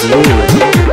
Absolutely.